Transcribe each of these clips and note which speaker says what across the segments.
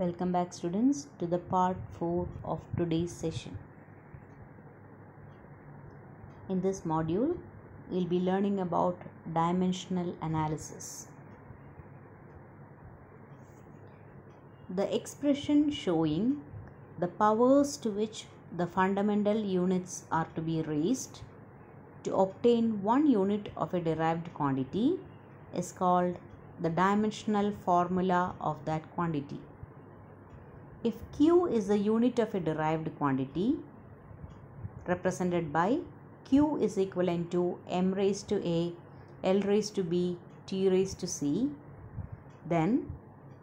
Speaker 1: Welcome back students to the part 4 of today's session. In this module, we'll be learning about dimensional analysis. The expression showing the powers to which the fundamental units are to be raised to obtain one unit of a derived quantity is called the dimensional formula of that quantity. If q is the unit of a derived quantity represented by q is equivalent to m raised to a, l raised to b, t raised to c, then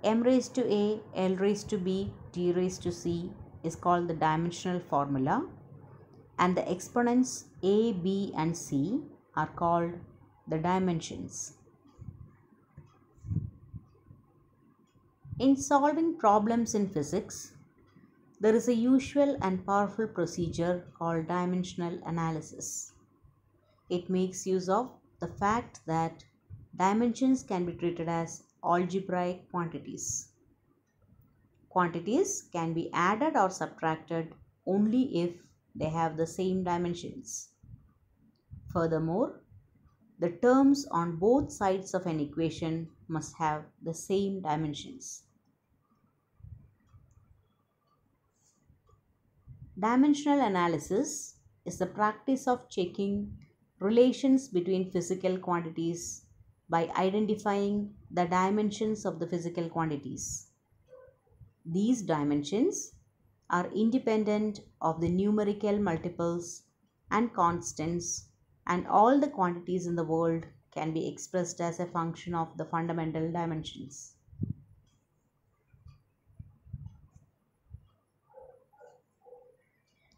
Speaker 1: m raised to a, l raised to b, t raised to c is called the dimensional formula and the exponents a, b and c are called the dimensions. In solving problems in physics, there is a usual and powerful procedure called dimensional analysis. It makes use of the fact that dimensions can be treated as algebraic quantities. Quantities can be added or subtracted only if they have the same dimensions. Furthermore, the terms on both sides of an equation must have the same dimensions. Dimensional analysis is the practice of checking relations between physical quantities by identifying the dimensions of the physical quantities. These dimensions are independent of the numerical multiples and constants and all the quantities in the world can be expressed as a function of the fundamental dimensions.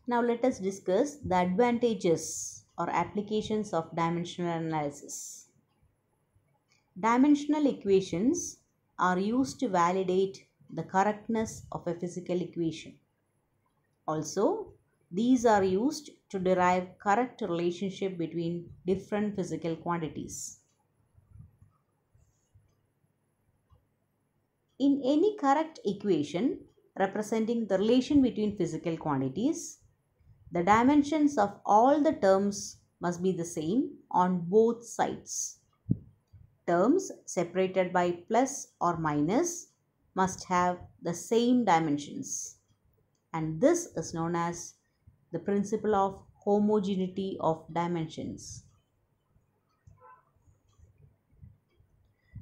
Speaker 1: Now let us discuss the advantages or applications of dimensional analysis. Dimensional equations are used to validate the correctness of a physical equation. Also, these are used to derive correct relationship between different physical quantities. In any correct equation representing the relation between physical quantities, the dimensions of all the terms must be the same on both sides. Terms separated by plus or minus must have the same dimensions and this is known as the principle of homogeneity of dimensions.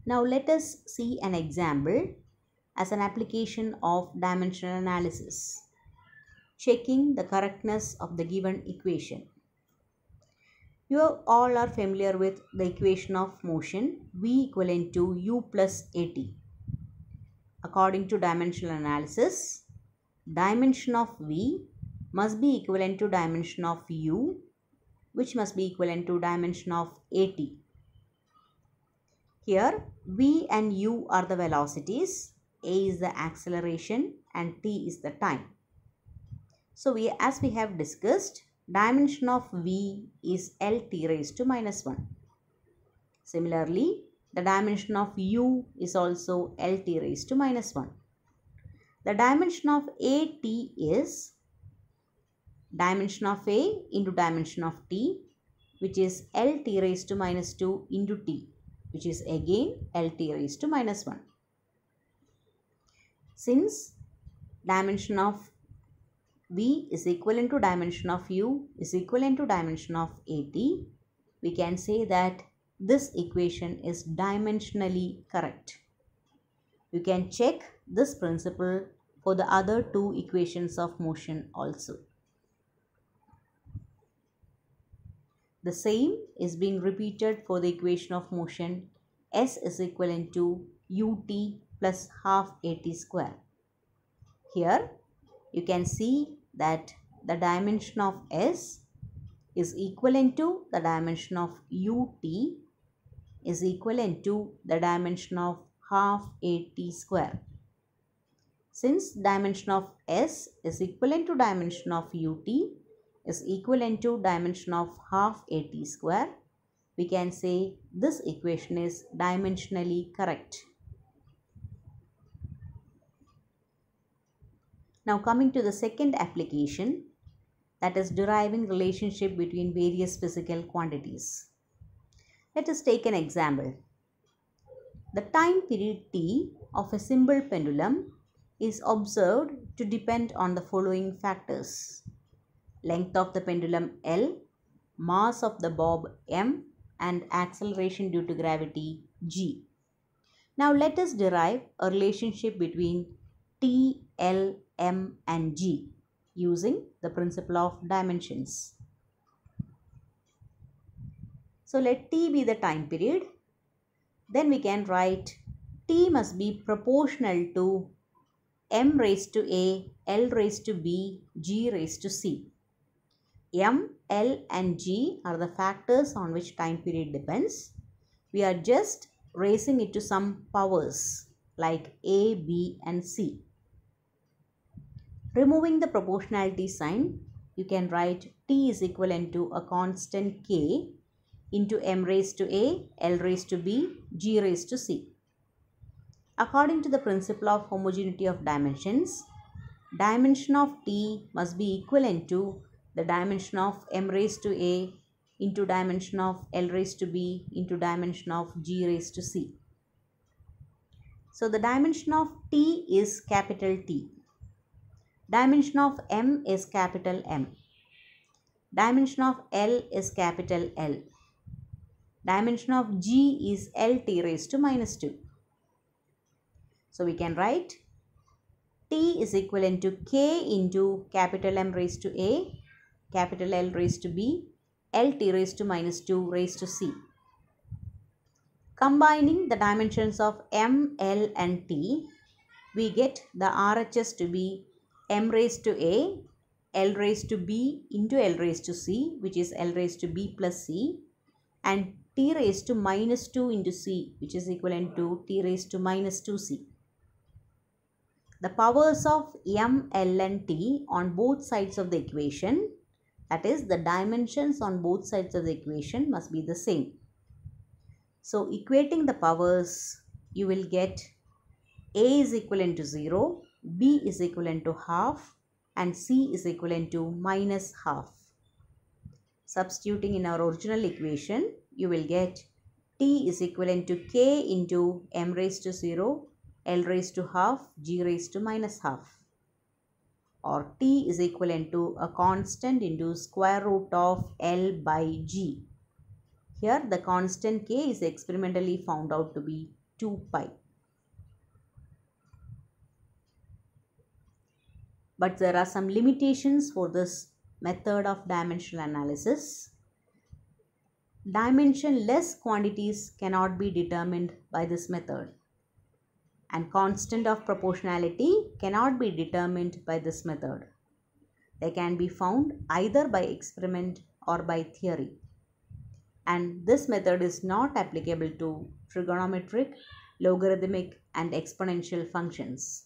Speaker 1: Now let us see an example as an application of dimensional analysis. Checking the correctness of the given equation. You all are familiar with the equation of motion V equivalent to U plus AT. According to dimensional analysis, dimension of V must be equivalent to dimension of U which must be equivalent to dimension of AT. Here V and U are the velocities, A is the acceleration and T is the time. So we as we have discussed dimension of V is LT raised to minus 1. Similarly the dimension of U is also LT raised to minus 1. The dimension of AT is dimension of A into dimension of T which is LT raised to minus 2 into T which is again LT raised to minus 1. Since dimension of V is equivalent to dimension of U is equivalent to dimension of AT, we can say that this equation is dimensionally correct. You can check this principle for the other two equations of motion also. The same is being repeated for the equation of motion S is equivalent to ut plus half at square. Here you can see that the dimension of S is equivalent to the dimension of ut is equivalent to the dimension of half at square. Since dimension of S is equivalent to dimension of ut is equivalent to dimension of half at square, we can say this equation is dimensionally correct. Now coming to the second application that is deriving relationship between various physical quantities. Let us take an example. The time period t of a simple pendulum is observed to depend on the following factors. Length of the pendulum L, mass of the bob m and acceleration due to gravity g. Now let us derive a relationship between T, L, M and G using the principle of dimensions. So let T be the time period. Then we can write T must be proportional to M raised to A, L raised to B, G raised to C. M, L and G are the factors on which time period depends. We are just raising it to some powers like A, B and C. Removing the proportionality sign, you can write T is equivalent to a constant K into M raised to A, L raised to B, G raised to C. According to the principle of homogeneity of dimensions, dimension of T must be equivalent to the dimension of M raised to A into dimension of L raised to B into dimension of G raised to C. So the dimension of T is capital T. Dimension of M is capital M. Dimension of L is capital L. Dimension of G is LT raised to minus 2. So we can write T is equivalent to K into capital M raised to A, capital L raised to B, LT raised to minus 2 raised to C. Combining the dimensions of M, L and T, we get the RHS to be m raised to a, l raised to b into l raised to c which is l raised to b plus c and t raised to minus 2 into c which is equivalent to t raised to minus 2c. The powers of m, l and t on both sides of the equation that is the dimensions on both sides of the equation must be the same. So equating the powers you will get a is equivalent to 0 b is equivalent to half and c is equivalent to minus half. Substituting in our original equation, you will get t is equivalent to k into m raised to 0, l raised to half, g raised to minus half. Or t is equivalent to a constant into square root of l by g. Here the constant k is experimentally found out to be 2 pi. but there are some limitations for this method of dimensional analysis. Dimensionless quantities cannot be determined by this method and constant of proportionality cannot be determined by this method. They can be found either by experiment or by theory. And this method is not applicable to trigonometric, logarithmic and exponential functions.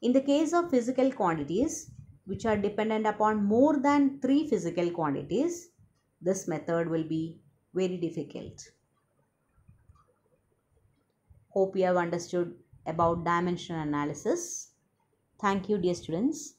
Speaker 1: In the case of physical quantities, which are dependent upon more than three physical quantities, this method will be very difficult. Hope you have understood about dimensional analysis. Thank you dear students.